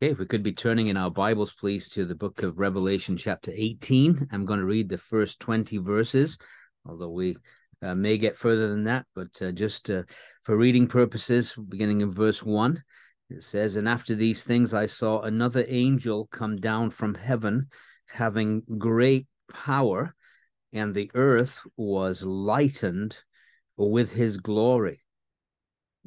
Okay, if we could be turning in our Bibles, please, to the book of Revelation, chapter 18. I'm going to read the first 20 verses, although we uh, may get further than that, but uh, just uh, for reading purposes, beginning in verse 1, it says, And after these things I saw another angel come down from heaven, having great power, and the earth was lightened with his glory.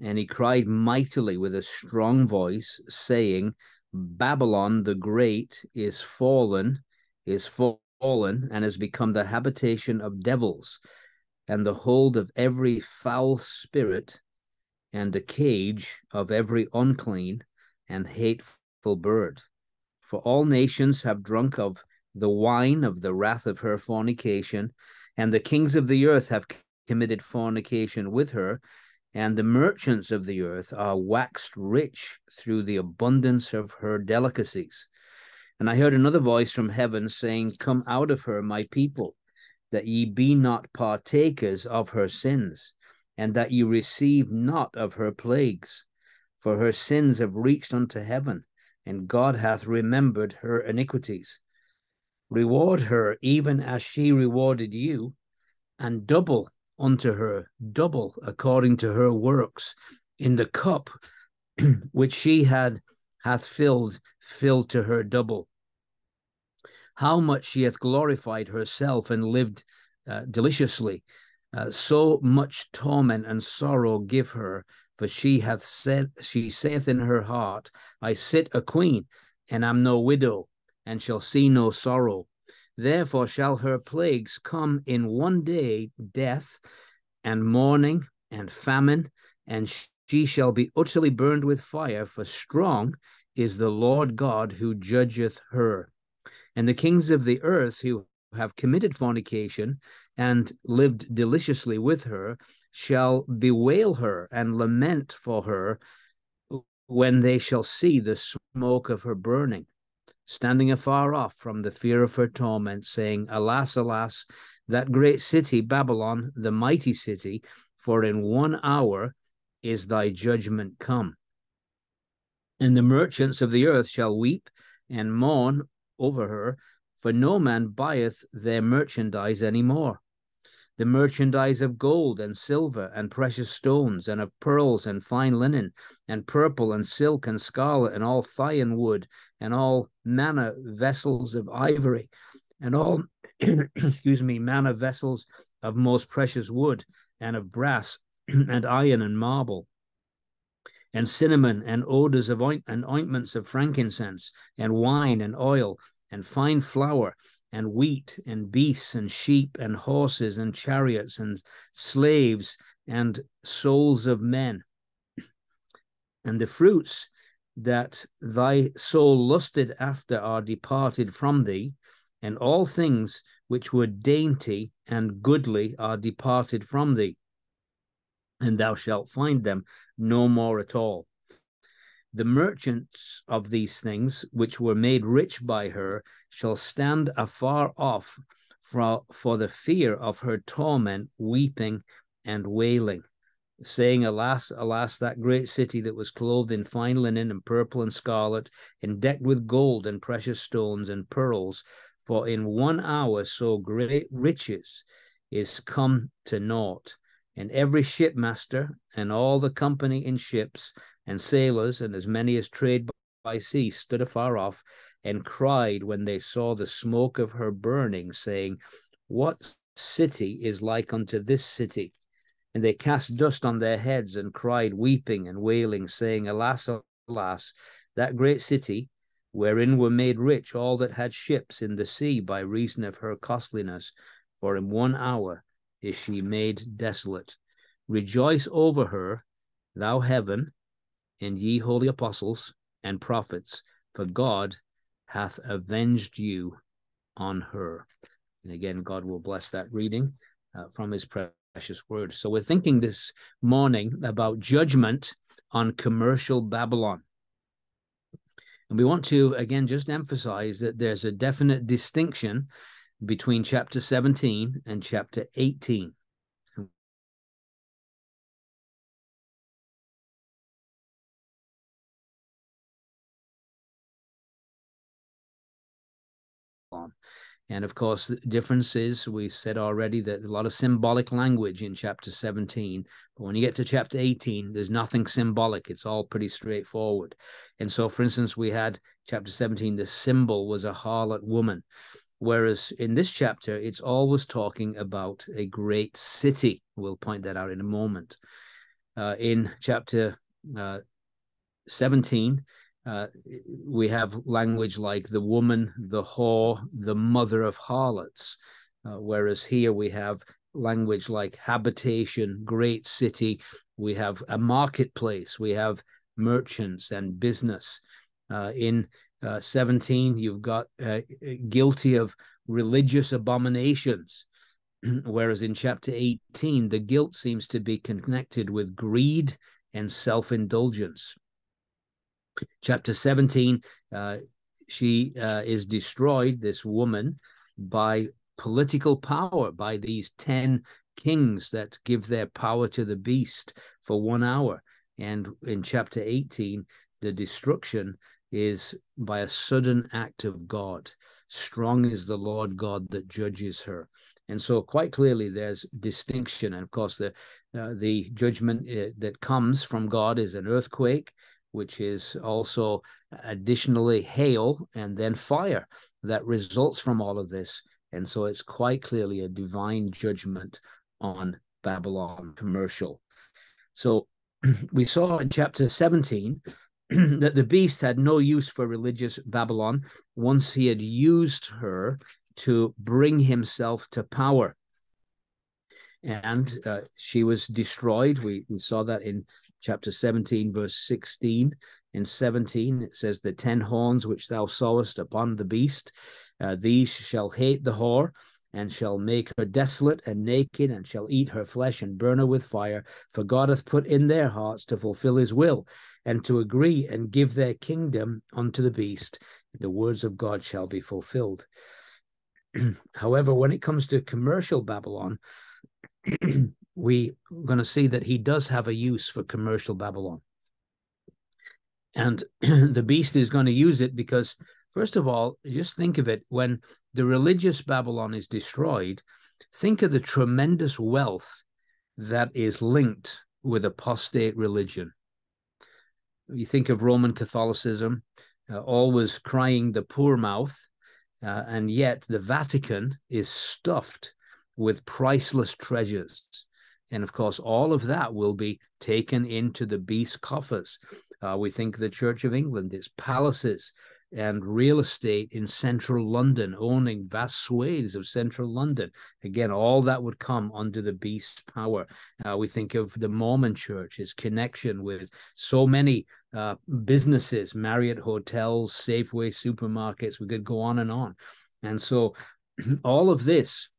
And he cried mightily with a strong voice, saying, Babylon the Great is fallen, is fallen, and has become the habitation of devils, and the hold of every foul spirit, and the cage of every unclean and hateful bird. For all nations have drunk of the wine of the wrath of her fornication, and the kings of the earth have committed fornication with her, and the merchants of the earth are waxed rich through the abundance of her delicacies. And I heard another voice from heaven saying, Come out of her, my people, that ye be not partakers of her sins, and that ye receive not of her plagues. For her sins have reached unto heaven, and God hath remembered her iniquities. Reward her even as she rewarded you, and double unto her double according to her works in the cup which she had hath filled filled to her double. How much she hath glorified herself and lived uh, deliciously. Uh, so much torment and sorrow give her for she hath said she saith in her heart i sit a queen and am no widow and shall see no sorrow Therefore shall her plagues come in one day death, and mourning, and famine, and she shall be utterly burned with fire, for strong is the Lord God who judgeth her. And the kings of the earth who have committed fornication and lived deliciously with her shall bewail her and lament for her when they shall see the smoke of her burning standing afar off from the fear of her torment, saying, Alas, alas, that great city, Babylon, the mighty city, for in one hour is thy judgment come. And the merchants of the earth shall weep and mourn over her, for no man buyeth their merchandise any more the merchandise of gold and silver and precious stones, and of pearls and fine linen, and purple and silk and scarlet, and all fine wood, and all manner vessels of ivory, and all, excuse me, manner vessels of most precious wood, and of brass, and iron, and marble, and cinnamon, and odors of oint- and ointments of frankincense, and wine, and oil, and fine flour, and wheat and beasts and sheep and horses and chariots and slaves and souls of men. And the fruits that thy soul lusted after are departed from thee, and all things which were dainty and goodly are departed from thee, and thou shalt find them no more at all. The merchants of these things, which were made rich by her, shall stand afar off for, for the fear of her torment, weeping and wailing, saying, Alas, alas, that great city that was clothed in fine linen and purple and scarlet, and decked with gold and precious stones and pearls, for in one hour so great riches is come to naught. And every shipmaster and all the company in ships and sailors and as many as trade by sea stood afar off and cried when they saw the smoke of her burning, saying, What city is like unto this city? And they cast dust on their heads and cried, weeping and wailing, saying, Alas, alas, that great city, wherein were made rich all that had ships in the sea by reason of her costliness, for in one hour is she made desolate. Rejoice over her, thou heaven, and ye holy apostles and prophets, for God hath avenged you on her. And again, God will bless that reading uh, from his precious word. So we're thinking this morning about judgment on commercial Babylon. And we want to, again, just emphasize that there's a definite distinction between chapter 17 and chapter 18. And of course, the difference is we've said already that a lot of symbolic language in chapter 17. But when you get to chapter 18, there's nothing symbolic. It's all pretty straightforward. And so, for instance, we had chapter 17, the symbol was a harlot woman. Whereas in this chapter, it's always talking about a great city. We'll point that out in a moment. Uh, in chapter uh, 17, uh, we have language like the woman, the whore, the mother of harlots. Uh, whereas here we have language like habitation, great city. We have a marketplace. We have merchants and business. Uh, in uh, 17, you've got uh, guilty of religious abominations. Whereas in chapter 18, the guilt seems to be connected with greed and self indulgence. Chapter 17, uh, she uh, is destroyed, this woman, by political power, by these 10 kings that give their power to the beast for one hour. And in chapter 18, the destruction is by a sudden act of God. Strong is the Lord God that judges her. And so, quite clearly, there's distinction. And of course, the uh, the judgment uh, that comes from God is an earthquake, which is also additionally hail and then fire that results from all of this. And so it's quite clearly a divine judgment on Babylon commercial. So we saw in chapter 17 that the beast had no use for religious Babylon once he had used her to bring himself to power. And uh, she was destroyed. We, we saw that in chapter 17, verse 16 and 17. It says, The ten horns which thou sawest upon the beast, uh, these shall hate the whore, and shall make her desolate and naked, and shall eat her flesh and burn her with fire. For God hath put in their hearts to fulfill his will, and to agree and give their kingdom unto the beast. The words of God shall be fulfilled. However, when it comes to commercial Babylon, we're going to see that he does have a use for commercial Babylon. And the beast is going to use it because, first of all, just think of it when the religious Babylon is destroyed, think of the tremendous wealth that is linked with apostate religion. You think of Roman Catholicism, uh, always crying the poor mouth, uh, and yet the Vatican is stuffed with priceless treasures. And of course, all of that will be taken into the beast coffers. Uh, we think the Church of England, its palaces and real estate in central London, owning vast swathes of central London. Again, all that would come under the beast's power. Uh, we think of the Mormon church, its connection with so many uh, businesses, Marriott hotels, Safeway supermarkets. We could go on and on. And so all of this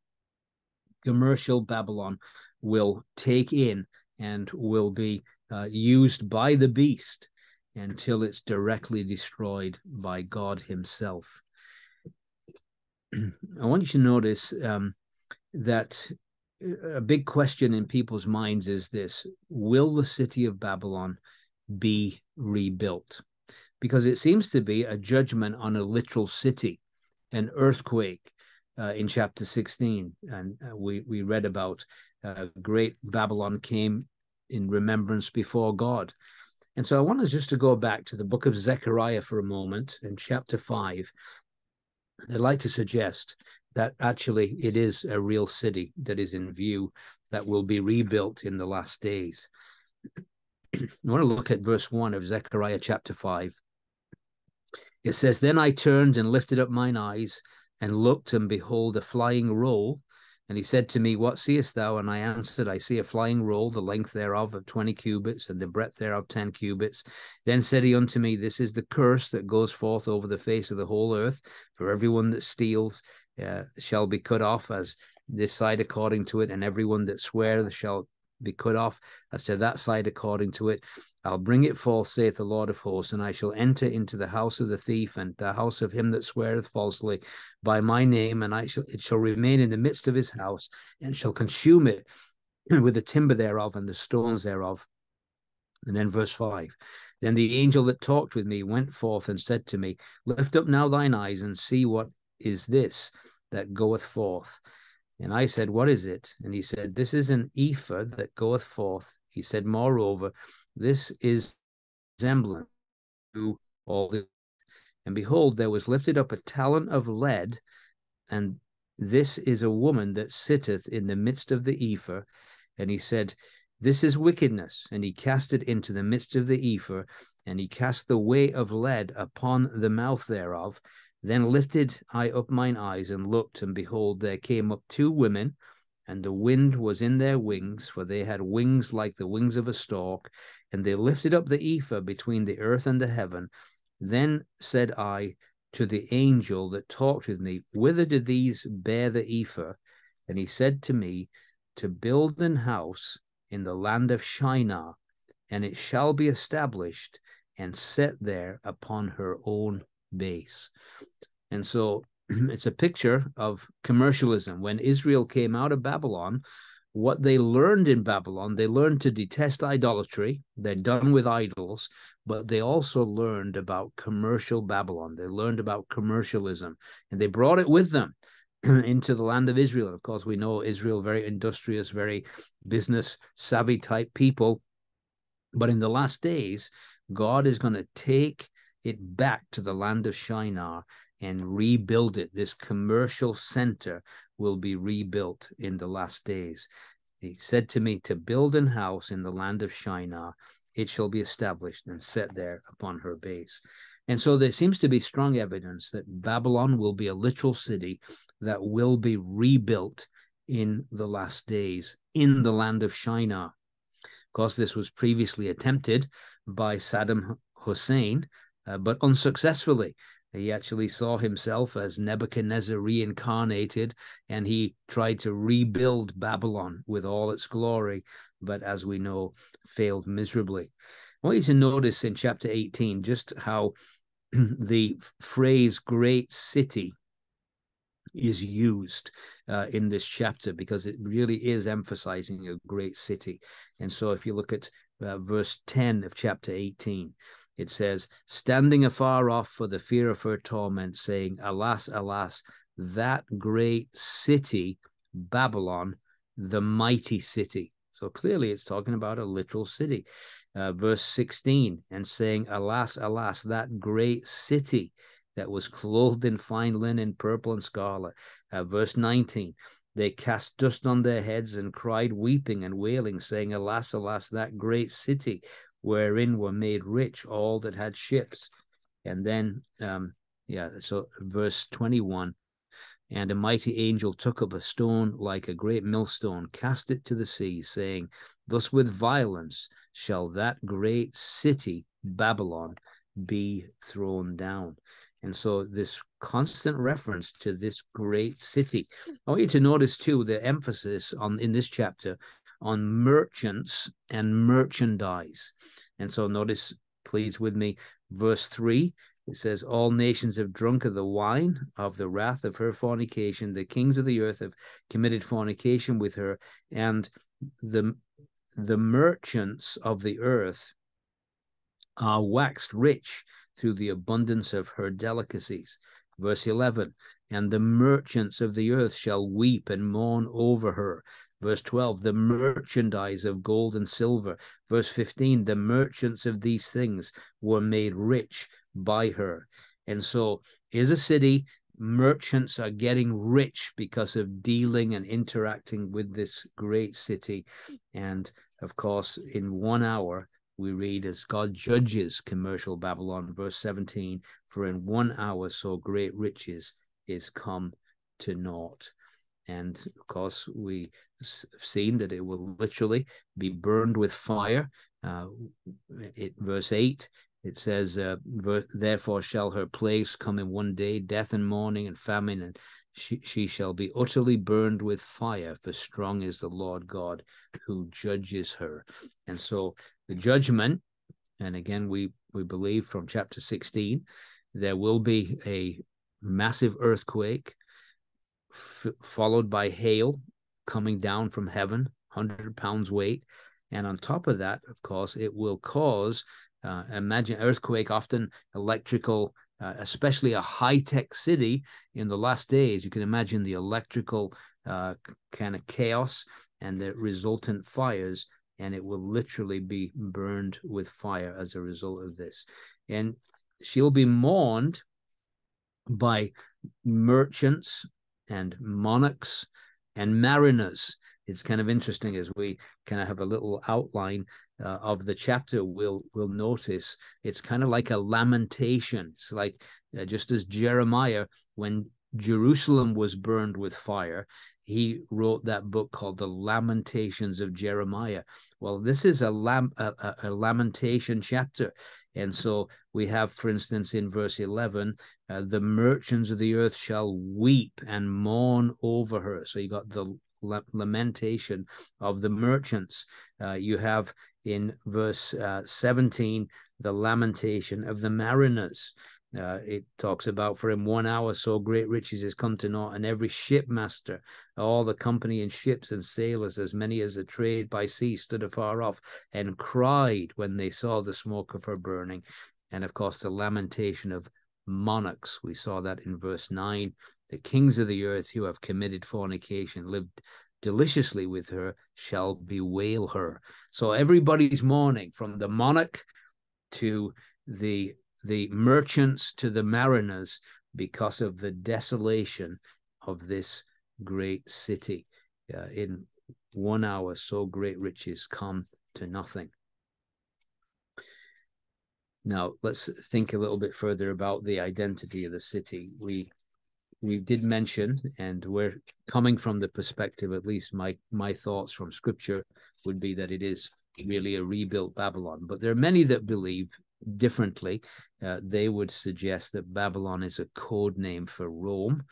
commercial Babylon will take in and will be uh, used by the beast until it's directly destroyed by God Himself. I want you to notice um, that uh, a big question in people's minds is this Will the city of Babylon be rebuilt? Because it seems to be a judgment on a literal city, an earthquake, uh, in chapter 16. And uh, we, we read about great Babylon came in remembrance before God. And so I want us just to go back to the book of Zechariah for a moment in chapter 5. I'd like to suggest that actually it is a real city that is in view that will be rebuilt in the last days. I want to look at verse 1 of Zechariah chapter 5. It says, Then I turned and lifted up mine eyes and looked, and behold, a flying roll. And he said to me, What seest thou? And I answered, I see a flying roll, the length thereof of twenty cubits, and the breadth thereof ten cubits. Then said he unto me, This is the curse that goes forth over the face of the whole earth. For everyone that steals uh, shall be cut off, as this side according to it, and everyone that sweareth shall be cut off as to that side according to it. I'll bring it forth, saith the Lord of hosts, and I shall enter into the house of the thief and the house of him that sweareth falsely by my name, and I shall it shall remain in the midst of his house, and shall consume it with the timber thereof and the stones thereof. And then verse 5 Then the angel that talked with me went forth and said to me, Lift up now thine eyes and see what is this. that goeth forth. And I said, What is it? And he said, This is an ephah that goeth forth. He said, Moreover, this is resemblant to all the. And behold, there was lifted up a talent of lead, and this is a woman that sitteth in the midst of the ephah. And he said, This is wickedness. And he cast it into the midst of the ephah, and he cast the weight of lead upon the mouth thereof. Then lifted I up mine eyes and looked, and behold, there came up two women, and the wind was in their wings, for they had wings like the wings of a stork, and they lifted up the ephah between the earth and the heaven. Then said I to the angel that talked with me, Whither do these bear the ephah? And he said to me, To build an house in the land of Shinar, and it shall be established and set there upon her own base. And so it's a picture of commercialism. When Israel came out of Babylon, what they learned in Babylon, they learned to detest idolatry. They're done with idols, but they also learned about commercial Babylon. They learned about commercialism and they brought it with them into the land of Israel. And of course, we know Israel, very industrious, very business savvy type people. But in the last days, God is going to take it back to the land of Shinar and rebuild it. This commercial center will be rebuilt in the last days. He said to me, To build an house in the land of Shinar, it shall be established and set there upon her base. And so there seems to be strong evidence that Babylon will be a literal city that will be rebuilt in the last days in the land of Shinar. Of course, this was previously attempted by Saddam Hussein, uh, but unsuccessfully. He actually saw himself as Nebuchadnezzar reincarnated, and he tried to rebuild Babylon with all its glory, but as we know, failed miserably. I want you to notice in chapter 18 just how the phrase great city is used uh, in this chapter because it really is emphasizing a great city. And so if you look at uh, verse 10 of chapter 18, it says, standing afar off for the fear of her torment, saying, Alas, alas, that great city, Babylon, the mighty city. So clearly it's talking about a literal city. Uh, verse 16, and saying, Alas, alas, that great city that was clothed in fine linen, purple and scarlet. Uh, verse 19, they cast dust on their heads and cried, weeping and wailing, saying, Alas, alas, that great city wherein were made rich all that had ships. And then, um, yeah, so verse 21 and a mighty angel took up a stone like a great millstone, cast it to the sea, saying, Thus with violence shall that great city, Babylon, be thrown down. And so, this constant reference to this great city. I want you to notice too the emphasis on in this chapter on merchants and merchandise. And so notice, please, with me, verse 3. It says, All nations have drunk of the wine of the wrath of her fornication. The kings of the earth have committed fornication with her, and the, the merchants of the earth are waxed rich through the abundance of her delicacies. Verse 11, and the merchants of the earth shall weep and mourn over her. Verse 12, the merchandise of gold and silver. Verse 15, the merchants of these things were made rich by her. And so, is a city, merchants are getting rich because of dealing and interacting with this great city. And of course, in one hour, we read as God judges commercial Babylon, verse 17, for in one hour so great riches is come to naught. And of course, we have seen that it will literally be burned with fire. Uh, it, verse 8, it says, uh, Therefore shall her plagues come in one day, death and mourning and famine, and she, she shall be utterly burned with fire, for strong is the Lord God who judges her. And so the judgment, and again, we, we believe from chapter 16, there will be a massive earthquake f- followed by hail coming down from heaven, 100 pounds weight. And on top of that, of course, it will cause, uh, imagine earthquake, often electrical uh, especially a high tech city in the last days. You can imagine the electrical uh, kind of chaos and the resultant fires, and it will literally be burned with fire as a result of this. And she'll be mourned by merchants and monarchs and mariners. It's kind of interesting as we kind of have a little outline uh, of the chapter. We'll we'll notice it's kind of like a lamentation. It's like uh, just as Jeremiah, when Jerusalem was burned with fire, he wrote that book called the Lamentations of Jeremiah. Well, this is a, lam- a, a lamentation chapter. And so we have, for instance, in verse 11, uh, the merchants of the earth shall weep and mourn over her. So you got the lamentation of the merchants. Uh, you have in verse uh, 17 the lamentation of the mariners. Uh, it talks about for him one hour so great riches has come to naught, and every shipmaster, all the company and ships and sailors, as many as the trade by sea, stood afar off and cried when they saw the smoke of her burning. And of course, the lamentation of monarchs. We saw that in verse 9. The kings of the earth who have committed fornication, lived deliciously with her, shall bewail her. So everybody's mourning, from the monarch to the the merchants to the mariners because of the desolation of this great city. Uh, in one hour, so great riches come to nothing. Now, let's think a little bit further about the identity of the city. We we did mention, and we're coming from the perspective, at least my my thoughts from scripture would be that it is really a rebuilt Babylon. But there are many that believe differently. Uh, they would suggest that Babylon is a code name for Rome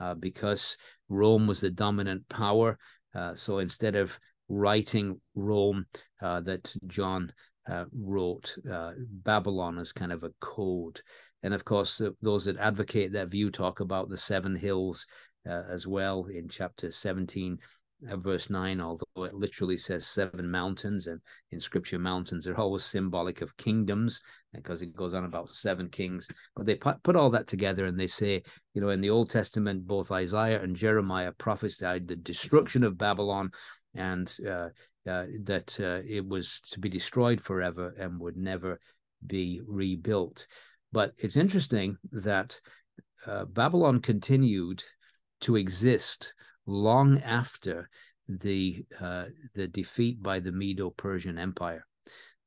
uh, because Rome was the dominant power. Uh, so instead of writing Rome, uh, that John uh, wrote uh, Babylon as kind of a code. And of course, those that advocate that view talk about the seven hills as well in chapter 17 uh, verse 9, although it literally says seven mountains, and in scripture, mountains are always symbolic of kingdoms because it goes on about seven kings. But they put, all that together and they say, you know, in the Old Testament, both Isaiah and Jeremiah prophesied the destruction of Babylon and uh, uh, that uh, it was to be destroyed forever and would never be rebuilt. But it's interesting that uh, Babylon continued to exist long after the uh, the defeat by the Medo-Persian Empire,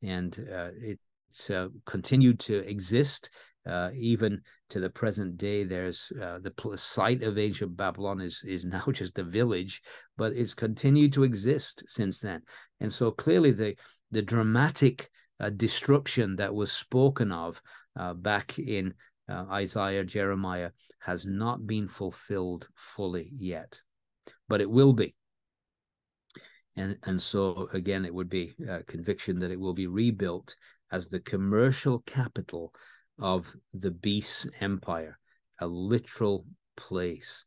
and uh, it's uh, continued to exist uh, even to the present day. There's uh, the site of ancient Babylon is is now just a village, but it's continued to exist since then. And so clearly, the the dramatic uh, destruction that was spoken of back in Isaiah, Jeremiah, has not been fulfilled fully yet but it will be. And, and so, again, it would be a conviction that it will be rebuilt as the commercial capital of the beast empire, a literal place.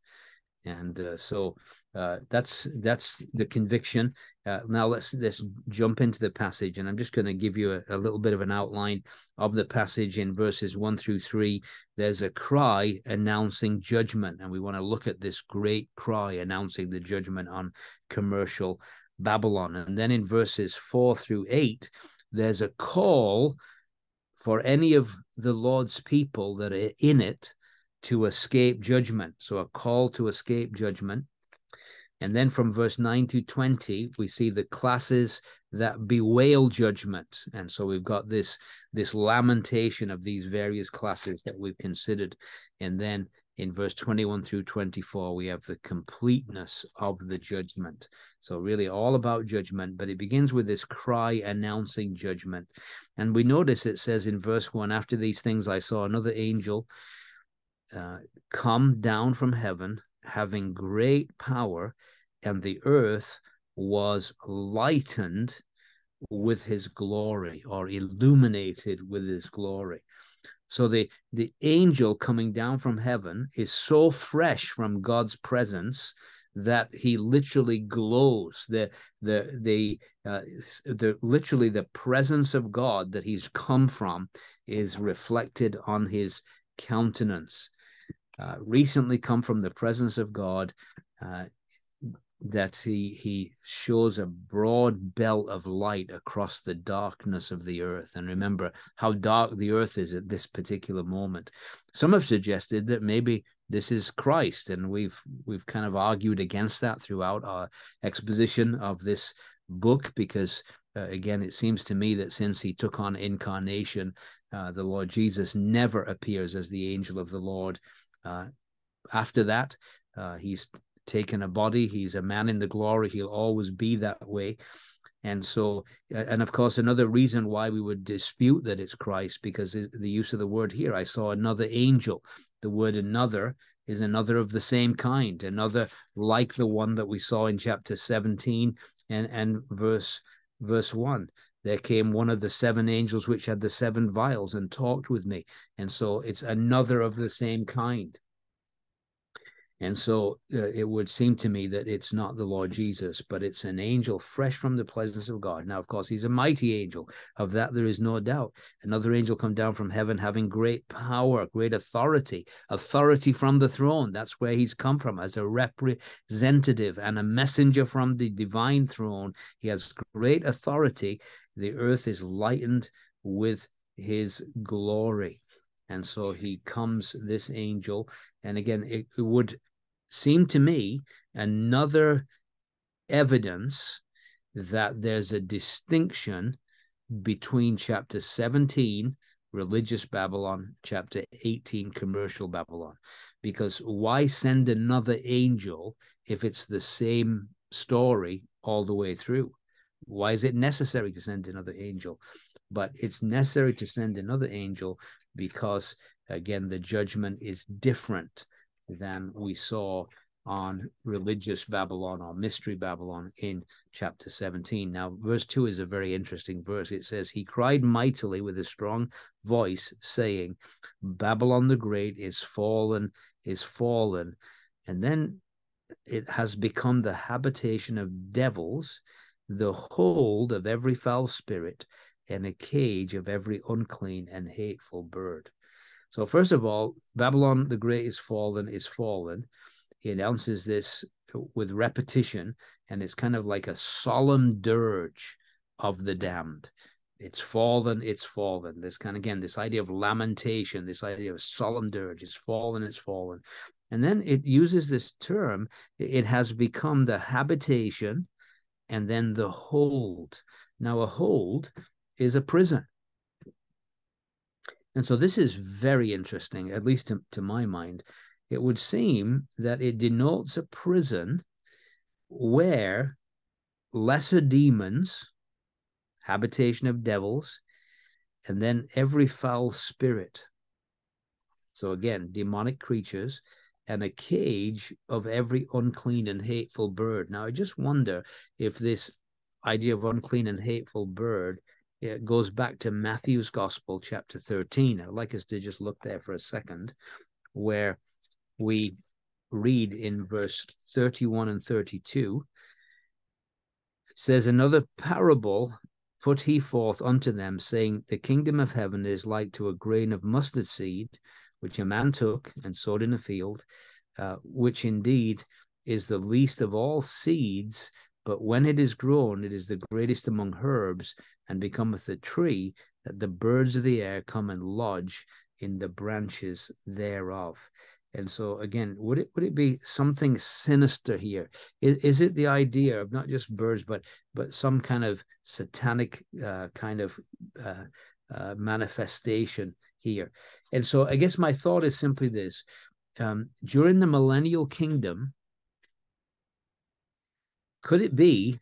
And uh, so uh, that's that's the conviction. Uh, now let's let's jump into the passage, and I'm just going to give you a, a, little bit of an outline of the passage in verses one through three. There's a cry announcing judgment, and we want to look at this great cry announcing the judgment on commercial Babylon. And then in verses four through eight, there's a call for any of the Lord's people that are in it to escape judgment. So a call to escape judgment. And then from verse 9 to 20, we see the classes that bewail judgment. And so we've got this, this lamentation of these various classes that we've considered. And then in verse 21 through 24, we have the completeness of the judgment. So, really, all about judgment, but it begins with this cry announcing judgment. And we notice it says in verse 1 After these things, I saw another angel uh, come down from heaven having great power, and the earth was lightened with his glory or illuminated with his glory. So the the angel coming down from heaven is so fresh from God's presence that he literally glows. The the the uh, the literally the presence of God that he's come from is reflected on his countenance. Uh, recently come from the presence of God, uh, that he he shows a broad belt of light across the darkness of the earth. And remember how dark the earth is at this particular moment. Some have suggested that maybe this is christ and we've we've kind of argued against that throughout our exposition of this book because uh, again it seems to me that since he took on incarnation uh, the lord jesus never appears as the angel of the lord after that uh, he's taken a body. He's a man in the glory. He'll always be that way. And so, and of course, another reason why we would dispute that it's Christ, because the use of the word here, I saw another angel. The word another is another of the same kind, another like the one that we saw in chapter 17 and, and verse verse 1 there came one of the seven angels which had the seven vials and talked with me. And so it's another of the same kind and so uh, it would seem to me that it's not the Lord Jesus, but it's an angel fresh from the presence of God. Now, of course, he's a mighty angel. Of that, there is no doubt. Another angel come down from heaven having great power, great authority, authority from the throne. That's where he's come from as a representative and a messenger from the divine throne. He has great authority. The earth is lightened with his glory. And so he comes, this angel, and again, it, it would seem to me another evidence that there's a distinction between chapter 17 religious babylon chapter 18 commercial babylon. Because why send another angel if it's the same story all the way through? Why is it necessary to send another angel? But it's necessary to send another angel because again the judgment is different than we saw on religious Babylon or mystery Babylon in chapter 17. Now, verse 2 is a very interesting verse. It says, He cried mightily with a strong voice, saying, Babylon the Great is fallen, is fallen. And then it has become the habitation of devils, the hold of every foul spirit, and a cage of every unclean and hateful bird. So, first of all, Babylon the Great is fallen, is fallen. He announces this with repetition, and it's kind of like a solemn dirge of the damned. It's fallen, it's fallen. This kind of, again, this idea of lamentation, this idea of solemn dirge, it's fallen, it's fallen. And then it uses this term, it has become the habitation and then the hold. Now, a hold is a prison. And so this is very interesting, at least to, to my mind. It would seem that it denotes a prison where lesser demons, habitation of devils, and then every foul spirit. So again, demonic creatures and a cage of every unclean and hateful bird. Now, I just wonder if this idea of unclean and hateful bird it goes back to Matthew's Gospel, chapter 13. I'd like us to just look there for a second, where we read in verse 31 and 32. It says, Another parable put he forth unto them, saying, The kingdom of heaven is like to a grain of mustard seed, which a man took and sowed in a field, uh, which indeed is the least of all seeds, but when it is grown, it is the greatest among herbs, and becometh a tree that the birds of the air come and lodge in the branches thereof. And so again, would it would it be something sinister here? Is, is it the idea of not just birds, but but some kind of satanic uh, kind of uh, uh, manifestation here? And so I guess my thought is simply this: um, during the millennial kingdom, could it be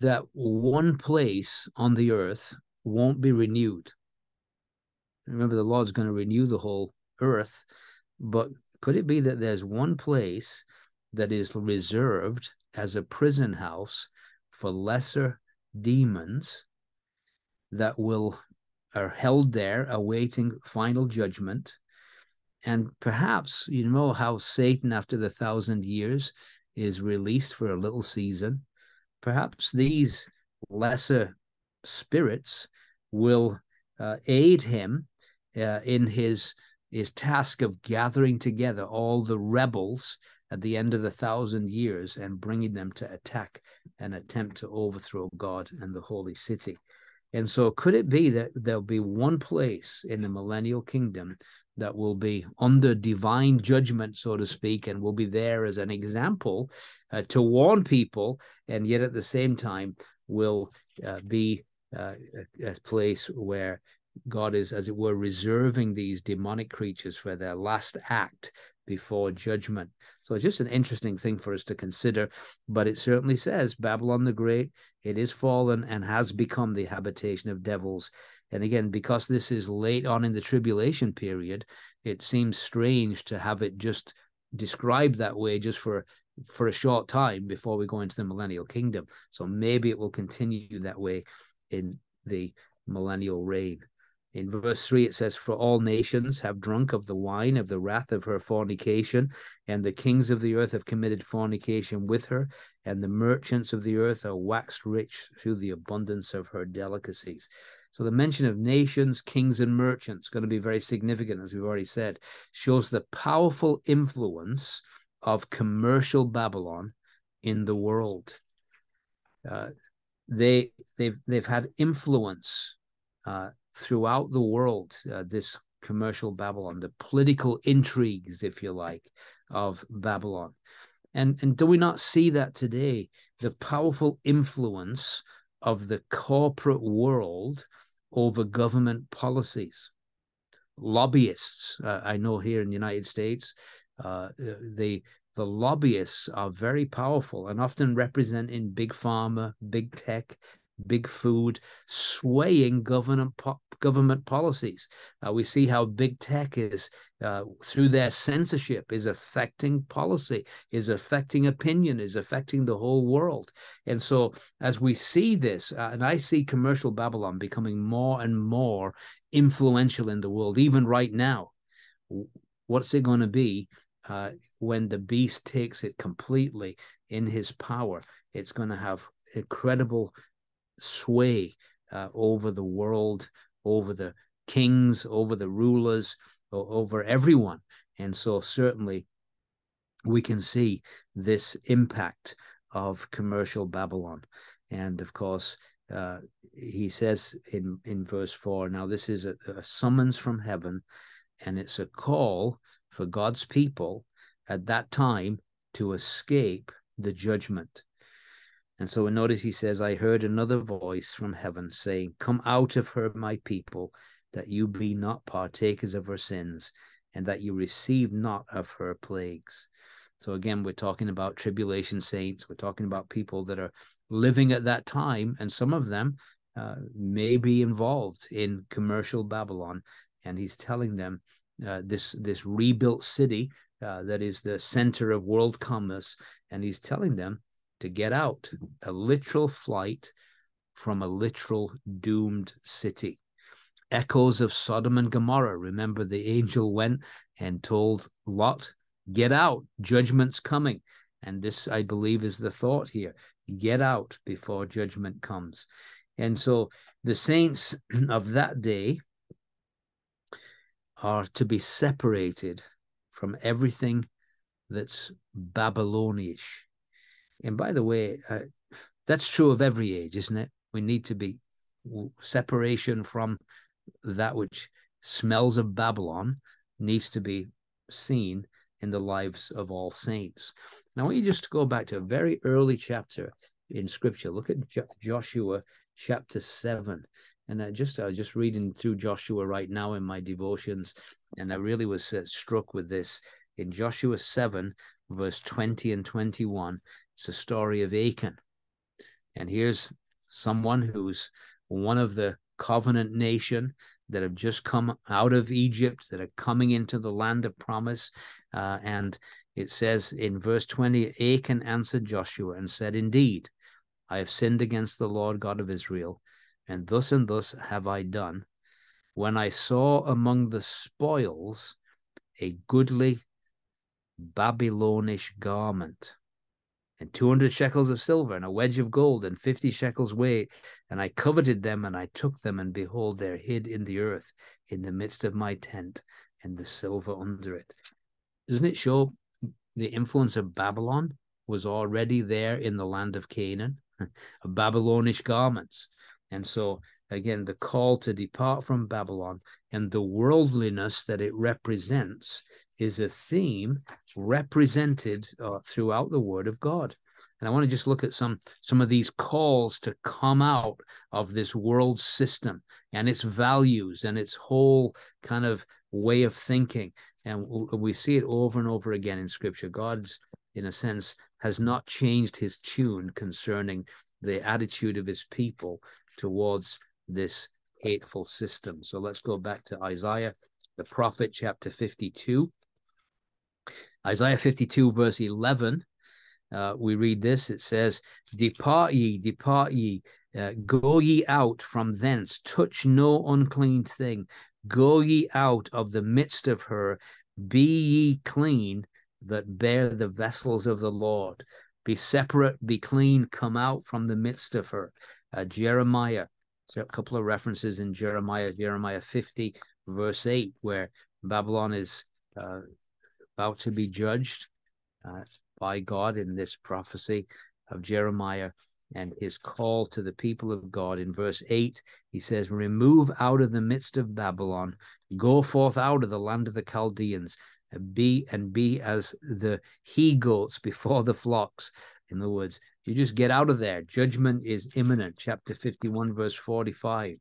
that one place on the earth won't be renewed? Remember, the Lord's going to renew the whole earth, but could it be that there's one place that is reserved as a prison house for lesser demons that will are held there awaiting final judgment and perhaps you know how satan after the thousand years is released for a little season, perhaps these lesser spirits will uh, aid him uh, in his his task of gathering together all the rebels at the end of the thousand years and bringing them to attack and attempt to overthrow God and the holy city. And so, could it be that there'll be one place in the millennial kingdom that will be under divine judgment, so to speak, and will be there as an example uh, to warn people, and yet at the same time will uh, be uh, a, a place where God is, as it were, reserving these demonic creatures for their last act before judgment. So, it's just an interesting thing for us to consider. But it certainly says Babylon the Great, it is fallen and has become the habitation of devils. And again, because this is late on in the tribulation period, it seems strange to have it just described that way just for for a short time before we go into the millennial kingdom. So maybe it will continue that way in the millennial reign. In verse 3, it says, For all nations have drunk of the wine of the wrath of her fornication, and the kings of the earth have committed fornication with her, and the merchants of the earth are waxed rich through the abundance of her delicacies. So the mention of nations, kings, and merchants going to be very significant, as we've already said, shows the powerful influence of commercial Babylon in the world. Uh, they they've they've had influence uh, throughout the world. Uh, this commercial Babylon, the political intrigues, if you like, of Babylon, and and do we not see that today? The powerful influence of the corporate world over government policies. Lobbyists, uh, I know here in the United States, uh, the the lobbyists are very powerful and often representing big pharma, big tech, big food, swaying government po- government policies. Uh, we see how big tech is uh, through their censorship is affecting policy, is affecting opinion, is affecting the whole world. And so, as we see this, uh, and I see commercial Babylon becoming more and more influential in the world, even right now. What's it going to be uh, when the beast takes it completely in his power? It's going to have incredible sway uh, over the world, over the kings, over the rulers, over everyone. And so, certainly, we can see this impact of commercial Babylon. And of course, uh, he says in, in verse 4 now, this is a, a summons from heaven, and it's a call for God's people at that time to escape the judgment. And so notice he says, I heard another voice from heaven saying, Come out of her, my people, that you be not partakers of her sins, and that you receive not of her plagues. So again, we're talking about tribulation saints. We're talking about people that are living at that time, and some of them uh, may be involved in commercial Babylon. And he's telling them uh, this this rebuilt city uh, that is the center of world commerce, and he's telling them to get out, a literal flight from a literal doomed city. Echoes of Sodom and Gomorrah. Remember, the angel went and told Lot, Get out, judgment's coming. And this, I believe, is the thought here get out before judgment comes. And so the saints of that day are to be separated from everything that's Babylonish. And by the way, uh, that's true of every age, isn't it? We need to be separation from that which smells of Babylon needs to be seen in the lives of all saints. Now, I want you just to go back to a very early chapter in Scripture. Look at jo- Joshua chapter seven, and I just I was just reading through Joshua right now in my devotions, and I really was uh, struck with this in Joshua seven, verse twenty and twenty-one. It's a story of Achan. And here's someone who's one of the covenant nation that have just come out of Egypt, that are coming into the land of promise. Uh, and it says in verse 20 Achan answered Joshua and said, Indeed, I have sinned against the Lord God of Israel, and thus and thus have I done. When I saw among the spoils a goodly Babylonish garment, and 200 shekels of silver and a wedge of gold and 50 shekels weight. And I coveted them and I took them, and behold, they're hid in the earth in the midst of my tent. and the silver under it. Doesn't it show the influence of Babylon was already there in the land of Canaan, Babylonish garments. And so, again, the call to depart from Babylon and the worldliness that it represents is a theme represented uh, throughout the Word of God. And I want to just look at some some of these calls to come out of this world system and its values and its whole kind of way of thinking. And we see it over and over again in Scripture. God's, in a sense, has not changed his tune concerning the attitude of his people towards this hateful system. So let's go back to Isaiah, the prophet, chapter 52. Isaiah 52, verse 11, uh, we read this. It says, Depart ye, depart ye, uh, go ye out from thence, touch no unclean thing, go ye out of the midst of her, be ye clean that bear the vessels of the Lord. Be separate, be clean, come out from the midst of her. Uh, Jeremiah, so a couple of references in Jeremiah, Jeremiah 50, verse 8, where Babylon is uh, about to be judged uh, by God in this prophecy of Jeremiah and his call to the people of God. In verse 8, he says, Remove out of the midst of Babylon, go forth out of the land of the Chaldeans, and be and be as the he goats before the flocks. In other words, you just get out of there. Judgment is imminent. Chapter 51, verse 45.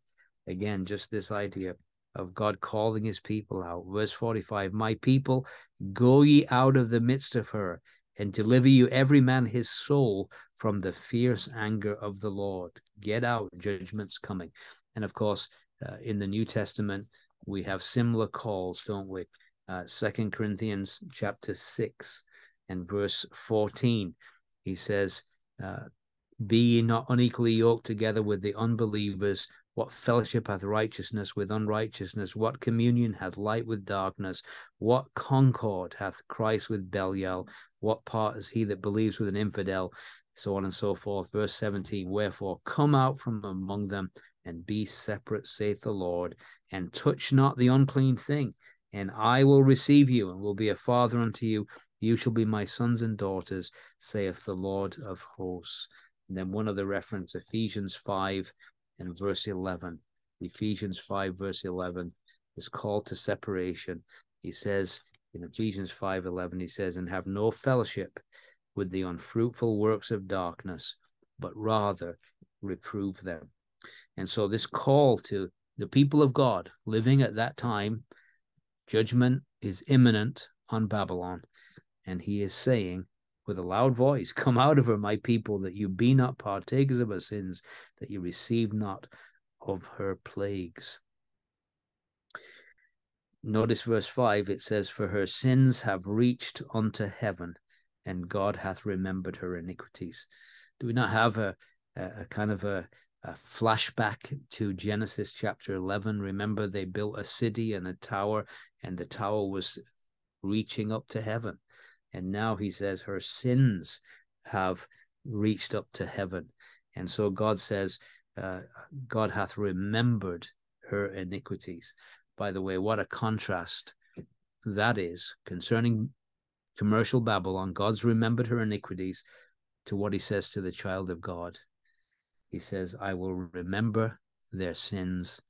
Again, just this idea of God calling his people out. Verse 45 My people, go ye out of the midst of her, and deliver you every man his soul from the fierce anger of the Lord. Get out, judgment's coming. And of course, uh, in the New Testament, we have similar calls, don't we? Uh, Second uh, Corinthians chapter 6 and verse 14. He says, uh, Be ye not unequally yoked together with the unbelievers. What fellowship hath righteousness with unrighteousness? What communion hath light with darkness? What concord hath Christ with Belial? What part is he that believes with an infidel? So on and so forth. Verse 17 Wherefore come out from among them and be separate, saith the Lord, and touch not the unclean thing, and I will receive you and will be a father unto you. You shall be my sons and daughters, saith the Lord of hosts. And then one other reference, Ephesians 5 and verse 11. Ephesians 5, verse 11 is called to separation. He says in Ephesians 5 11, he says, And have no fellowship with the unfruitful works of darkness, but rather reprove them. And so, this call to the people of God living at that time, judgment is imminent on Babylon. And he is saying, with a loud voice, Come out of her, my people, that you be not partakers of her sins, that you receive not of her plagues. Notice verse 5 it says, For her sins have reached unto heaven, and God hath remembered her iniquities. Do we not have a, a, kind of a, a flashback to Genesis chapter 11? Remember, they built a city and a tower, and the tower was reaching up to heaven. And now he says her sins have reached up to heaven. And so God says, uh, God hath remembered her iniquities. By the way, what a contrast that is concerning commercial Babylon. God's remembered her iniquities to what he says to the child of God. He says, I will remember their sins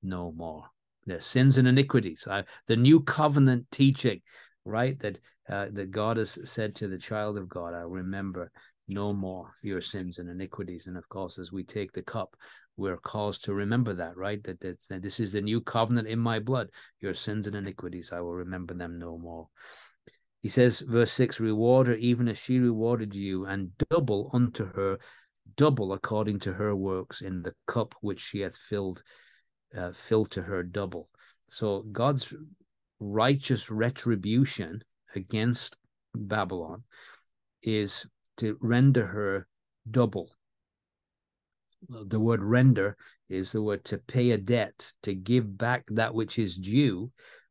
no more. Their sins and iniquities. I, the new covenant teaching right? That uh, that God has said to the child of God, I remember no more your sins and iniquities. And of course, as we take the cup, we're caused to remember that, right? That, that, that this is the new covenant in my blood. Your sins and iniquities, I will remember them no more. He says, verse 6 Reward her even as she rewarded you, and double unto her, double according to her works in the cup which she hath filled, uh, filled to her double. So God's righteous retribution against Babylon is to render her double. The word render is the word to pay a debt, to give back that which is due.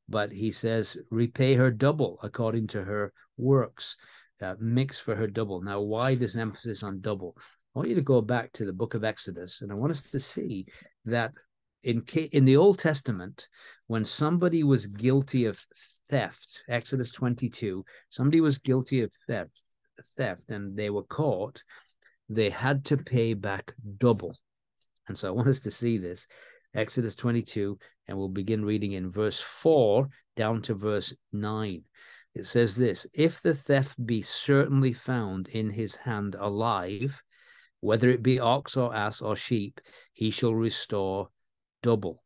But he says, repay her double according to her works, uh, mix for her double. Now, why this emphasis on double? I want you to go back to the book of Exodus, and I want us to see that in in the Old Testament, when somebody was guilty of theft, Exodus 22, somebody was guilty of theft, theft, and they were caught, they had to pay back double. And so I want us to see this. Exodus 22, and we'll begin reading in verse 4 down to verse 9. It says this If the theft be certainly found in his hand alive, whether it be ox or ass or sheep, he shall restore double.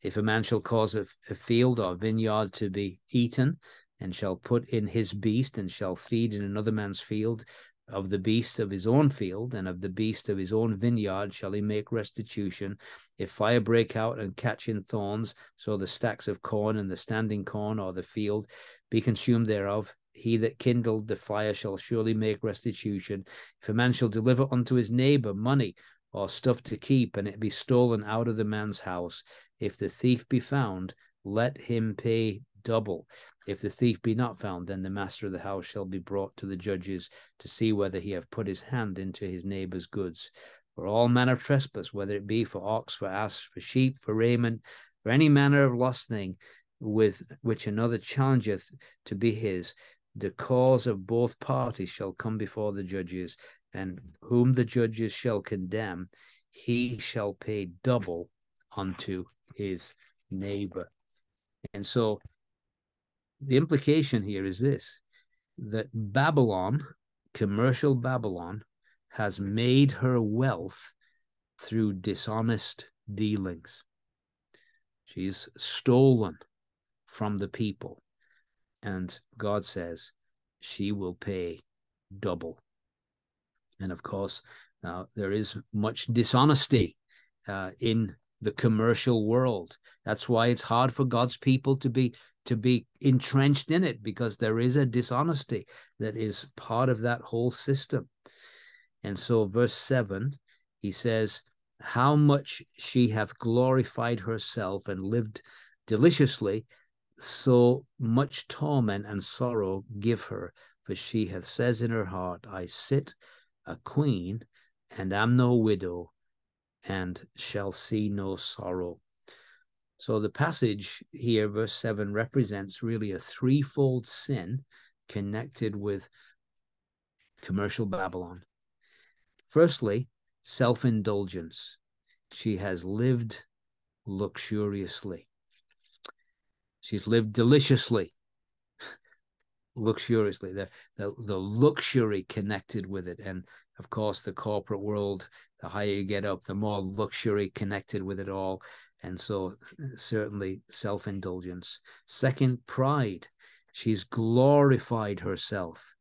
If a man shall cause a, a field or vineyard to be eaten, and shall put in his beast, and shall feed in another man's field, of the beast of his own field and of the beast of his own vineyard shall he make restitution. If fire break out and catch in thorns, so the stacks of corn and the standing corn or the field be consumed thereof, he that kindled the fire shall surely make restitution. If a man shall deliver unto his neighbor money or stuff to keep, and it be stolen out of the man's house, if the thief be found, let him pay double. If the thief be not found, then the master of the house shall be brought to the judges to see whether he have put his hand into his neighbor's goods. For all manner of trespass, whether it be for ox, for ass, for sheep, for raiment, for any manner of lost thing, with which another challengeth to be his, the cause of both parties shall come before the judges, and whom the judges shall condemn, he shall pay double unto his neighbor. And so the implication here is this that Babylon, commercial Babylon, has made her wealth through dishonest dealings. She's stolen from the people. And God says she will pay double. And of course, uh, there is much dishonesty uh, in the commercial world. That's why it's hard for God's people to be to be entrenched in it because there is a dishonesty that is part of that whole system. And so, verse 7, he says, How much she hath glorified herself and lived deliciously, so much torment and sorrow give her. For she hath says in her heart, I sit a queen and am no widow and shall see no sorrow. So the passage here, verse 7, represents really a threefold sin connected with commercial Babylon. Firstly, self indulgence. She has lived luxuriously. She's lived deliciously, luxuriously. The, the, the luxury connected with it. And of course, the corporate world, the higher you get up, the more luxury connected with it all. And so, certainly, self indulgence. Second, pride. She's glorified herself.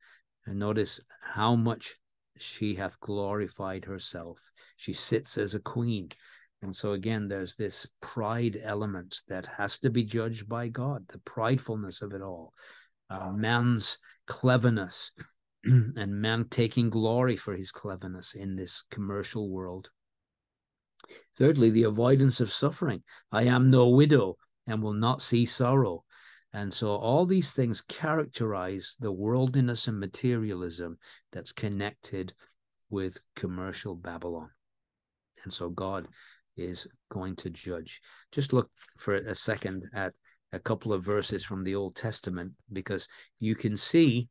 And notice how much she hath glorified herself. She sits as a queen. And so, again, there's this pride element that has to be judged by God, the pridefulness of it all. Uh, man's cleverness and man taking glory for his cleverness in this commercial world. Thirdly, the avoidance of suffering. I am no widow and will not see sorrow. And so all these things characterize the worldliness and materialism that's connected with commercial Babylon. And so God is going to judge. Just look for a second at a couple of verses from the Old Testament because you can see,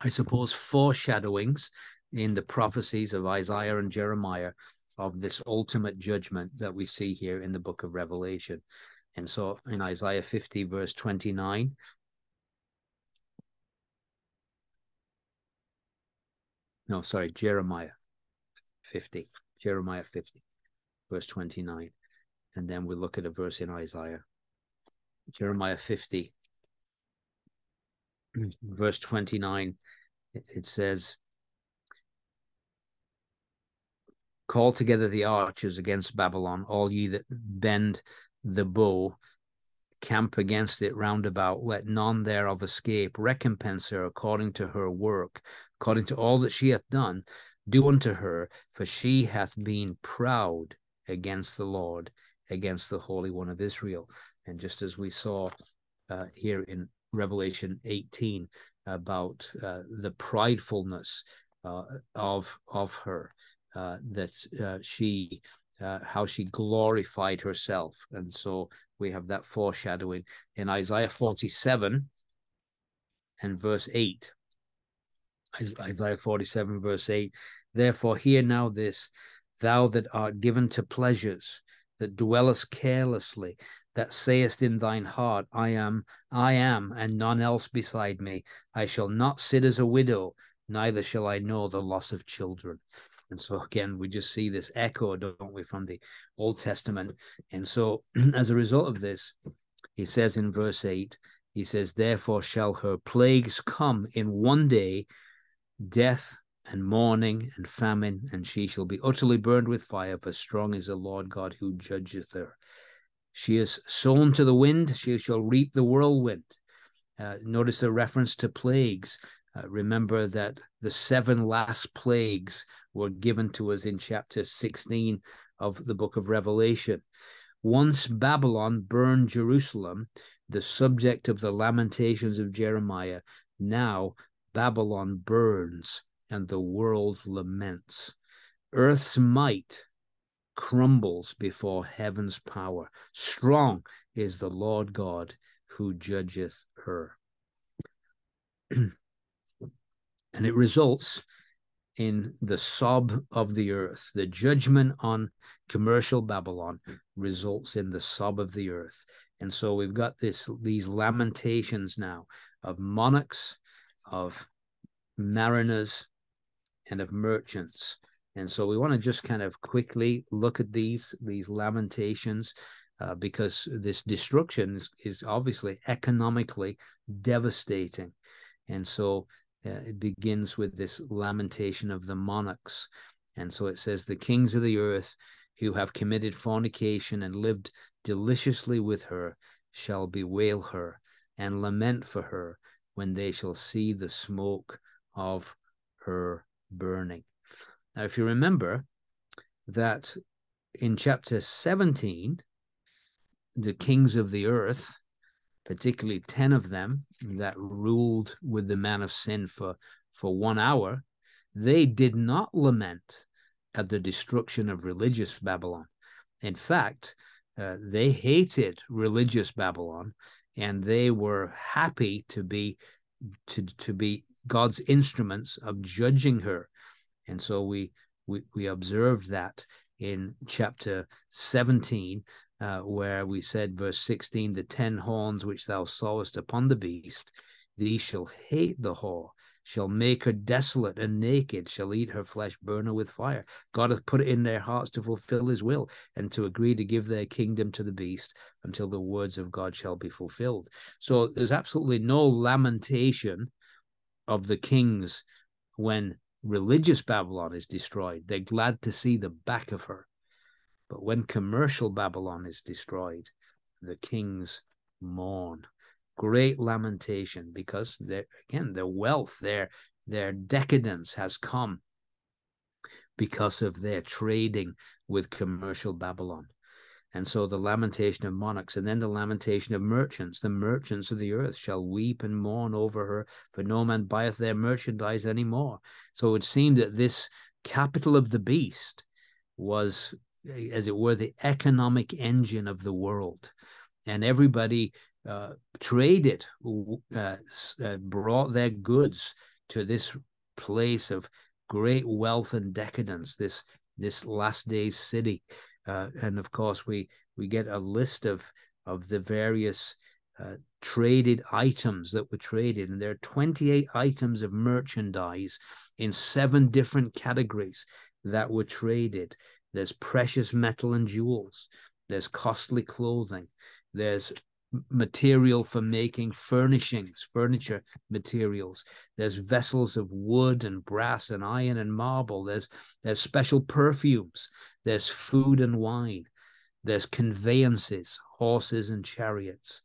I suppose, foreshadowings in the prophecies of Isaiah and Jeremiah of this ultimate judgment that we see here in the book of Revelation. And so in Isaiah 50, verse 29, no, sorry, Jeremiah 50, Jeremiah 50, verse 29. And then we look at a verse in Isaiah, Jeremiah 50, verse 29. It says, Call together the archers against Babylon, all ye that bend the bow, camp against it round about, let none thereof escape. Recompense her according to her work, according to all that she hath done. Do unto her, for she hath been proud against the Lord, against the Holy One of Israel. And just as we saw uh, here in Revelation 18 about uh, the pridefulness uh, of of her, uh, that uh, she uh, how she glorified herself. And so we have that foreshadowing in Isaiah 47 and verse 8. Isaiah 47, verse 8. Therefore, hear now this, thou that art given to pleasures, that dwellest carelessly, that sayest in thine heart, I am, I am, and none else beside me. I shall not sit as a widow, neither shall I know the loss of children. And so again, we just see this echo, don't we, from the Old Testament. And so as a result of this, he says in verse 8, he says, Therefore shall her plagues come in one day, death and mourning and famine, and she shall be utterly burned with fire, for strong is the Lord God who judgeth her. She is sown to the wind, she shall reap the whirlwind. Uh, notice the reference to plagues. Uh, remember that the seven last plagues were given to us in chapter 16 of the book of Revelation. Once Babylon burned Jerusalem, the subject of the lamentations of Jeremiah, now Babylon burns and the world laments. Earth's might crumbles before heaven's power. Strong is the Lord God who judgeth her. and it results in the sob of the earth. The judgment on commercial Babylon results in the sob of the earth. And so we've got this these lamentations now of monarchs, of mariners, and of merchants and so we want to just kind of quickly look at these these lamentations uh, because this destruction is, is, obviously economically devastating. And so uh, it begins with this lamentation of the monarchs. And so it says, The kings of the earth who have committed fornication and lived deliciously with her shall bewail her and lament for her when they shall see the smoke of her burning. Now, if you remember that in chapter 17, the kings of the earth, particularly 10 of them that ruled with the man of sin for, for one hour, they did not lament at the destruction of religious Babylon. In fact, uh, they hated religious Babylon and they were happy to be to, to be God's instruments of judging her and so we we, we observed that in chapter 17, uh, where we said, verse 16, the ten horns which thou sawest upon the beast, these shall hate the whore, shall make her desolate and naked, shall eat her flesh, burn her with fire. God hath put it in their hearts to fulfill his will and to agree to give their kingdom to the beast until the words of God shall be fulfilled. So there's absolutely no lamentation of the kings when religious Babylon is destroyed, they're glad to see the back of her. But when commercial Babylon is destroyed, the kings mourn. Great lamentation because again their wealth, their their decadence has come because of their trading with commercial Babylon. And so the lamentation of monarchs, and then the lamentation of merchants. The merchants of the earth shall weep and mourn over her, for no man buyeth their merchandise any more. So it would seem that this capital of the beast was, as it were, the economic engine of the world. And everybody uh, traded, uh, uh, brought their goods to this place of great wealth and decadence, this this last days city. Uh, and of course, we we get a list of of the various uh, traded items that were traded, and there are 28 items of merchandise in seven different categories that were traded. There's precious metal and jewels. There's costly clothing. There's material for making furnishings, furniture materials. There's vessels of wood and brass and iron and marble. There's there's special perfumes. There's food and wine. There's conveyances, horses and chariots.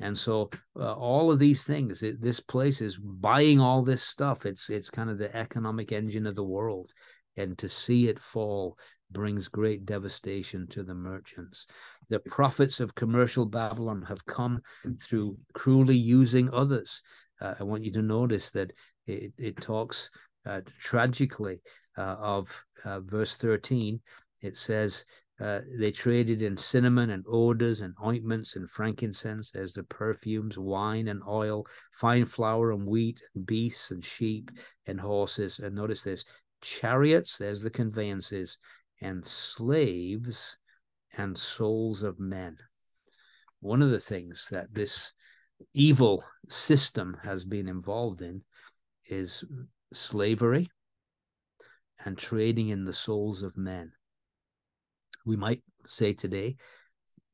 And so uh, all of these things, it, this place is buying all this stuff. It's it's kind of the economic engine of the world, and to see it fall brings great devastation to the merchants. The profits of commercial Babylon have come through cruelly using others. Uh, I want you to notice that it, it talks uh, tragically uh, of uh, verse 13 it says uh, they traded in cinnamon and odors and ointments and frankincense. There's the perfumes, wine and oil, fine flour and wheat, and beasts and sheep and horses. And notice this chariots, there's the conveyances, and slaves and souls of men. One of the things that this evil system has been involved in is slavery and trading in the souls of men. We might say today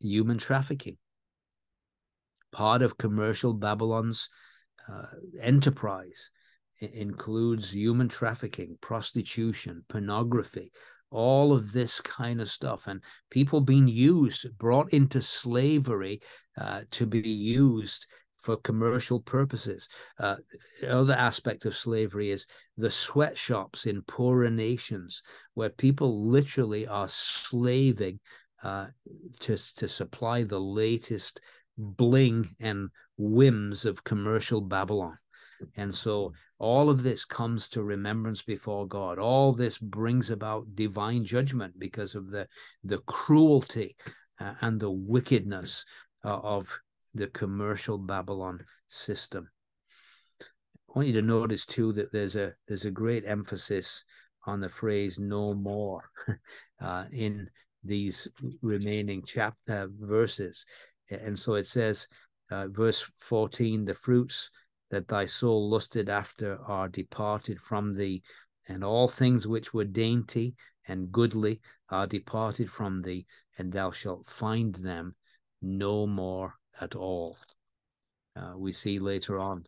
human trafficking. Part of commercial Babylon's uh, enterprise includes human trafficking, prostitution, pornography, all of this kind of stuff, and people being used, brought into slavery uh, to be used for commercial purposes. Uh, other aspect of slavery is the sweatshops in poorer nations, where people literally are slaving uh, to to supply the latest bling and whims of commercial Babylon. And so all of this comes to remembrance before God. All this brings about divine judgment because of the the cruelty uh, and the wickedness uh, of the commercial Babylon system. I want you to notice too that there's a there's a great emphasis on the phrase "no more" uh, in these remaining chapter uh, verses, and so it says, uh, verse fourteen: "The fruits that thy soul lusted after are departed from thee, and all things which were dainty and goodly are departed from thee, and thou shalt find them no more at all. Uh, we see later on,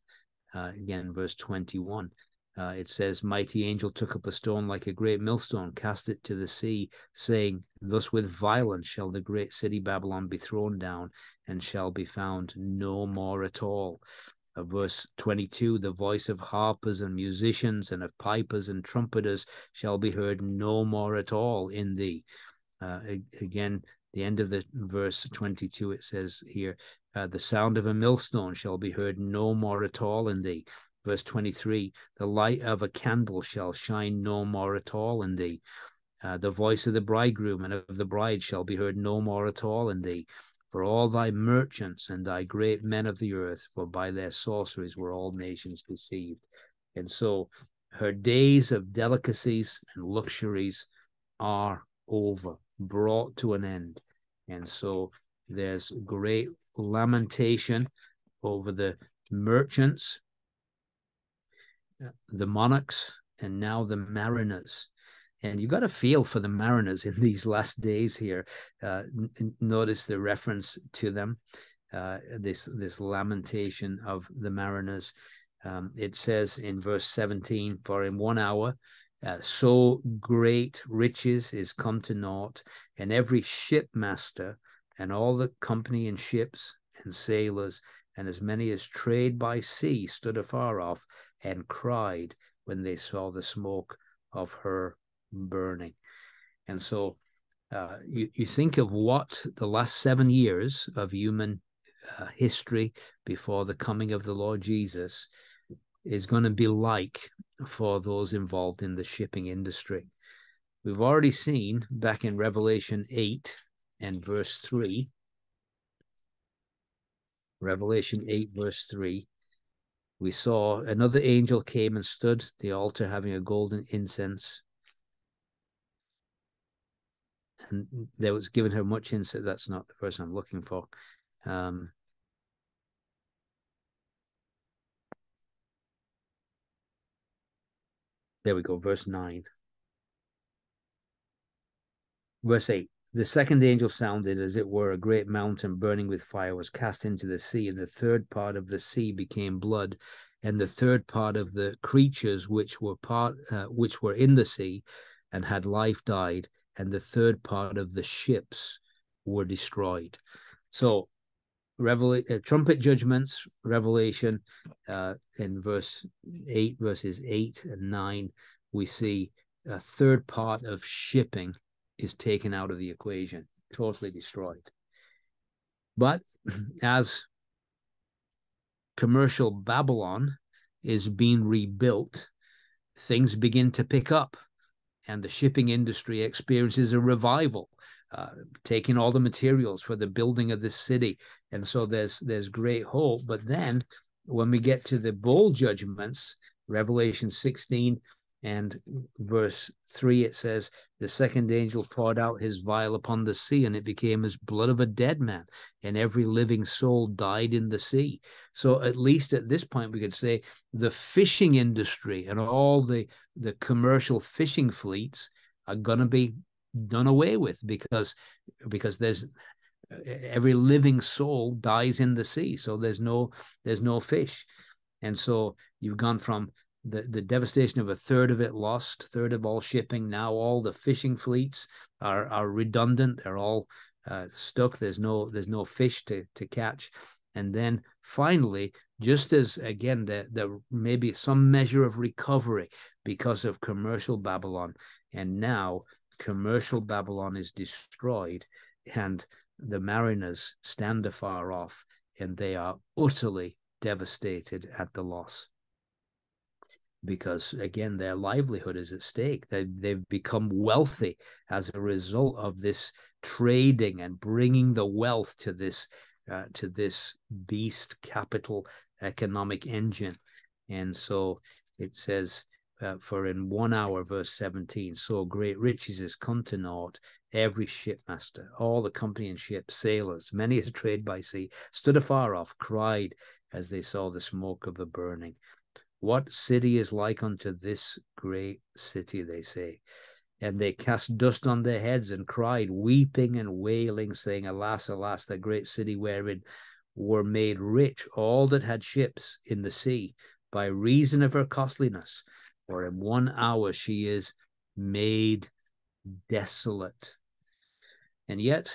uh, again, verse 21, uh, it says, Mighty angel took up a stone like a great millstone, cast it to the sea, saying, Thus with violence shall the great city Babylon be thrown down, and shall be found no more at all. Verse 22 the voice of harpers and musicians and of pipers and trumpeters shall be heard no more at all in thee uh, again the end of the verse 22 it says here uh, the sound of a millstone shall be heard no more at all in thee. Verse 23 The light of a candle shall shine no more at all in thee. Uh, the voice of the bridegroom and of the bride shall be heard no more at all in thee. For all thy merchants and thy great men of the earth, for by their sorceries were all nations deceived. And so her days of delicacies and luxuries are over, brought to an end. And so there's great lamentation over the merchants, the monarchs, and now the mariners. And you got a feel for the mariners in these last days here. Uh, n- notice the reference to them, uh, this this lamentation of the mariners. Um, it says in verse 17, For in one hour uh, so great riches is come to naught, and every shipmaster and all the company and ships and sailors and as many as trade by sea stood afar off and cried when they saw the smoke of her burning. And so uh, you, you think of what the last seven years of human uh, history before the coming of the Lord Jesus is going to be like for those involved in the shipping industry. We've already seen back in Revelation 8 and verse 3. Revelation 8, verse 3. We saw another angel came and stood the altar having a golden incense. And there was given her much insight That's not the person I'm looking for. Um, there we go, verse 9. Verse 8 the second angel sounded, as it were, a great mountain burning with fire was cast into the sea, and the third part of the sea became blood, and the third part of the creatures which were part uh, which were in the sea and had life died, and the third part of the ships were destroyed. So, uh, trumpet judgments, Revelation, uh, in verse eight, verses eight and nine, we see a third part of shipping is taken out of the equation, totally destroyed. But as commercial Babylon is being rebuilt, things begin to pick up. And the shipping industry experiences a revival, uh, taking all the materials for the building of this city. And so there's there's great hope. But then when we get to the bowl judgments, Revelation 16 and verse 3, it says, The second angel poured out his vial upon the sea, and it became as blood of a dead man, and every living soul died in the sea. So, at least at this point, we could say the fishing industry and all the, the commercial fishing fleets are going to be done away with because because there's every living soul dies in the sea so there's no there's no fish and so you've gone from the, the devastation of a third of it lost, third of all shipping. Now all the fishing fleets are are redundant. They're all uh, stuck. There's no there's no fish to to catch. And then finally, just as again, there the maybe some measure of recovery because of commercial Babylon, and now commercial Babylon is destroyed, and the mariners stand afar off, and they are utterly devastated at the loss. Because again their livelihood is at stake. They, they've become wealthy as a result of this trading and bringing the wealth to this uh, to this beast capital economic engine and so it says uh, for in one hour verse 17 so great riches is come to naught every shipmaster all the company and ships sailors many as trade by sea stood afar off cried as they saw the smoke of the burning what city is like unto this great city, they say. And they cast dust on their heads and cried, weeping and wailing, saying, Alas, alas, the great city wherein were made rich all that had ships in the sea by reason of her costliness. For in one hour she is made desolate. And yet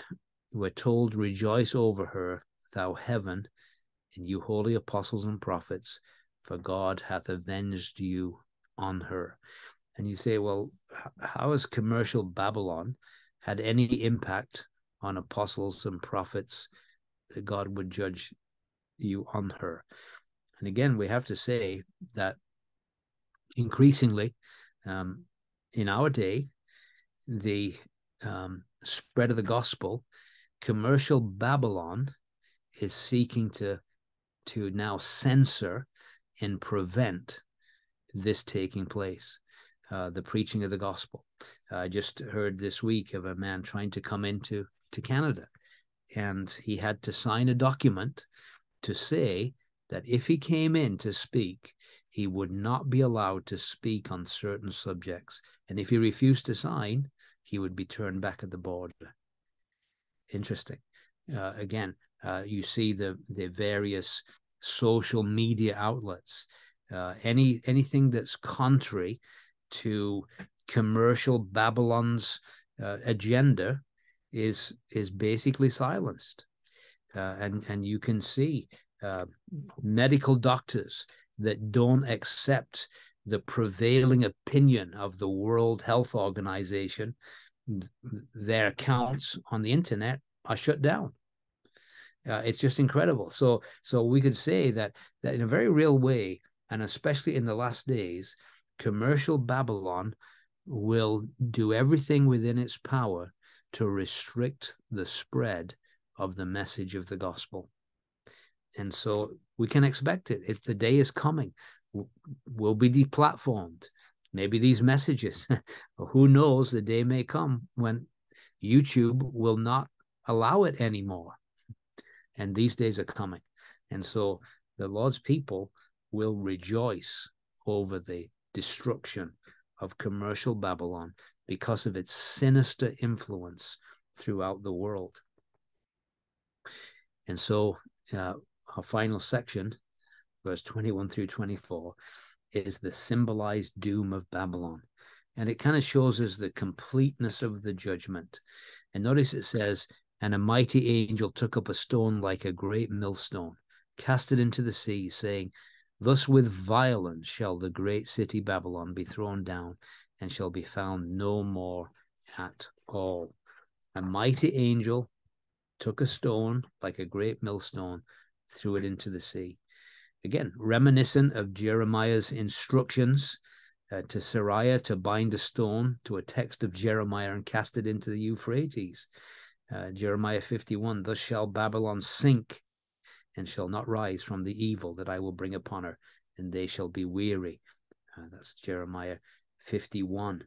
we're told, Rejoice over her, thou heaven, and you holy apostles and prophets for God hath avenged you on her. And you say, well, how has commercial Babylon had any impact on apostles and prophets that God would judge you on her? And again, we have to say that increasingly um, in our day, the um, spread of the gospel, commercial Babylon is seeking to to now censor and prevent this taking place. Uh, the preaching of the gospel. I just heard this week of a man trying to come into to Canada, and he had to sign a document to say that if he came in to speak, he would not be allowed to speak on certain subjects, and if he refused to sign, he would be turned back at the border. Interesting. Uh, again, uh, you see the the various social media outlets, uh, any anything that's contrary to commercial Babylon's uh, agenda is is basically silenced, uh, and and you can see uh, medical doctors that don't accept the prevailing opinion of the World Health Organization, their accounts on the internet are shut down. Uh, it's just incredible. So so we could say that that in a very real way, and especially in the last days, commercial Babylon will do everything within its power to restrict the spread of the message of the gospel. And so we can expect it. If the day is coming, we'll be deplatformed. Maybe these messages, who knows, the day may come when YouTube will not allow it anymore and these days are coming. And so the Lord's people will rejoice over the destruction of commercial Babylon because of its sinister influence throughout the world. And so, uh, our final section, verse 21 through 24, is the symbolized doom of Babylon. And it kind of shows us the completeness of the judgment. And notice it says, and a mighty angel took up a stone like a great millstone, cast it into the sea, saying, Thus with violence shall the great city Babylon be thrown down, and shall be found no more at all. A mighty angel took a stone like a great millstone, threw it into the sea. Again, reminiscent of Jeremiah's instructions uh, to Seraiah to bind a stone to a text of Jeremiah and cast it into the Euphrates. Uh, Jeremiah 51 Thus shall Babylon sink and shall not rise from the evil that I will bring upon her, and they shall be weary. Uh, that's Jeremiah 51.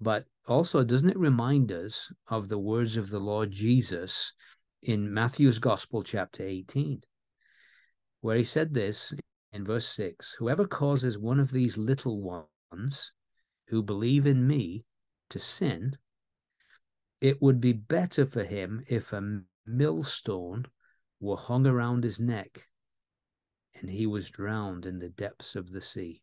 But also, doesn't it remind us of the words of the Lord Jesus in Matthew's Gospel, chapter 18, where he said this in verse 6 Whoever causes one of these little ones who believe in me to sin, it would be better for him if a millstone were hung around his neck and he was drowned in the depths of the sea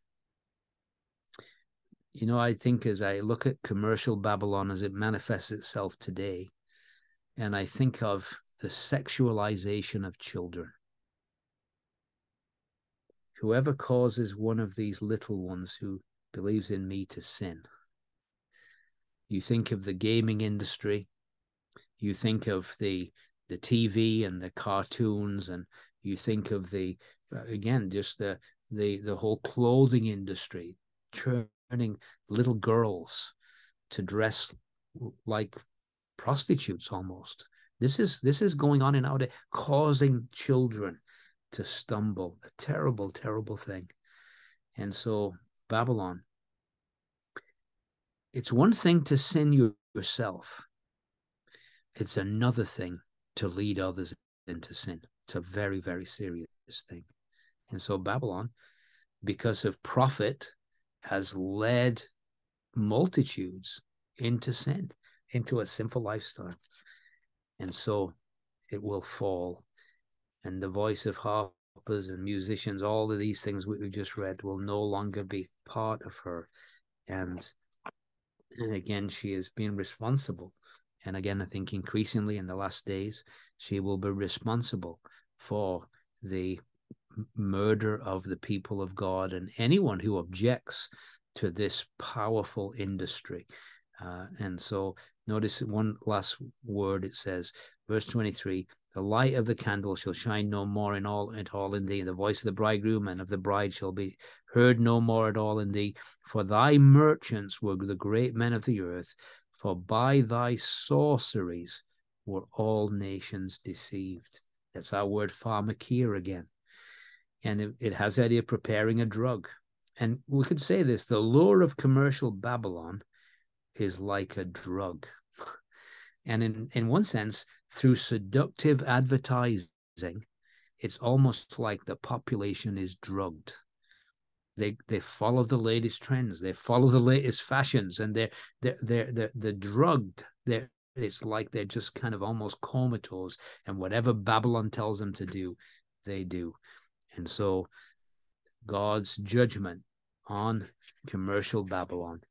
you know, I think as I look at commercial Babylon as it manifests itself today, and I think of the sexualization of children. Whoever causes one of these little ones who believes in me to sin. You think of the gaming industry, you think of the the TV and the cartoons, and you think of the uh, again just the the the whole clothing industry turning little girls to dress like prostitutes almost. This is this is going on in our day, causing children to stumble. A terrible, terrible thing. And so Babylon, it's one thing to sin yourself. It's another thing to lead others into sin. It's a very, very serious thing. And so Babylon, because of profit has led multitudes into sin, into a sinful lifestyle. And so it will fall. And the voice of harpers and musicians, all of these things we just read, will no longer be part of her. And, and again, she is being responsible. And again, I think increasingly in the last days, she will be responsible for the murder of the people of God and anyone who objects to this powerful industry. Uh, and so notice one last word it says, verse 23 the light of the candle shall shine no more in all at all in thee. The voice of the bridegroom and of the bride shall be heard no more at all in thee. For thy merchants were the great men of the earth, for by thy sorceries were all nations deceived. That's our word pharmakeia again and it, it has the idea of preparing a drug. And we could say this the lure of commercial Babylon is like a drug. And in, in one sense, through seductive advertising, it's almost like the population is drugged. They they follow the latest trends, they follow the latest fashions, and they're they're they're they're, they're drugged. They're it's like they're just kind of almost comatose, and whatever Babylon tells them to do, they do. And so God's judgment on commercial Babylon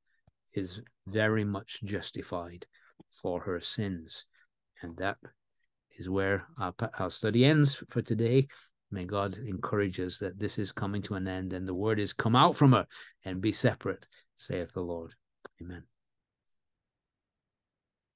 is very much justified for her sins. And that is where our, our study ends for today. May God encourage us that this is coming to an end and the word is come out from her and be separate, saith the Lord. Amen.